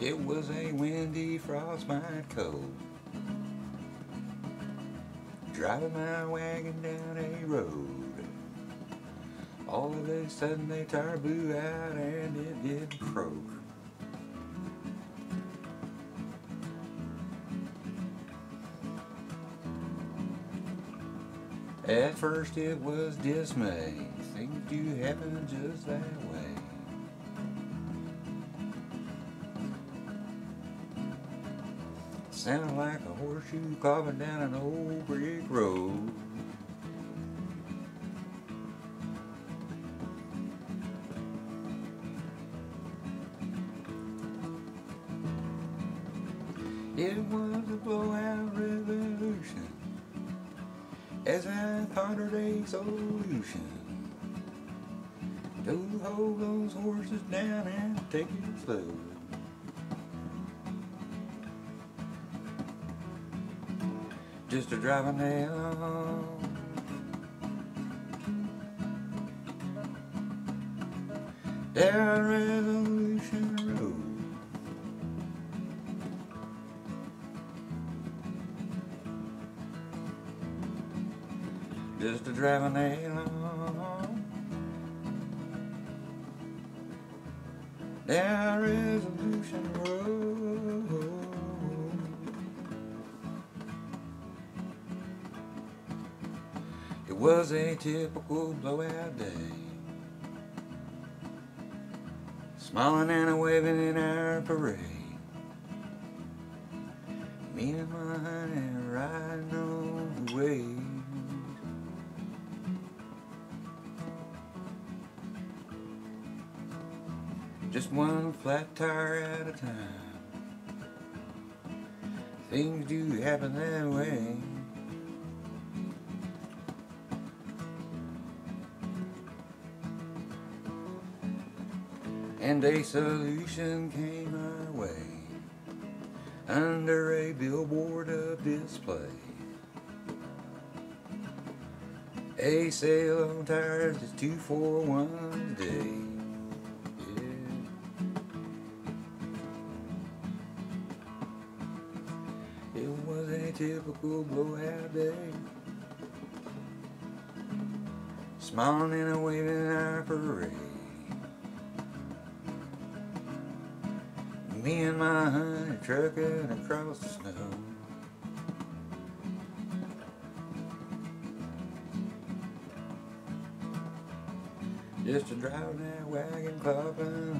It was a windy frostbite cold. Driving my wagon down a road. All of a sudden a tire blew out and it did croak. At first it was dismay. Things do happen just that way. Sounded like a horseshoe carving down an old brick road. It was a blowout revolution as I pondered a solution. To hold those horses down and take it slow. Just a driving down. Down Revolution Road. Just a driving along Down Resolution Road was a typical blowout day Smiling and waving in our parade Me and my honey riding on the way Just one flat tire at a time. Things do happen that way. And a solution came our way under a billboard of display. A sale on tires is two for one day. It was a typical blowout day. Smiling and waving our parade. Me and my honey trucking across the snow. Just a driving that wagon road.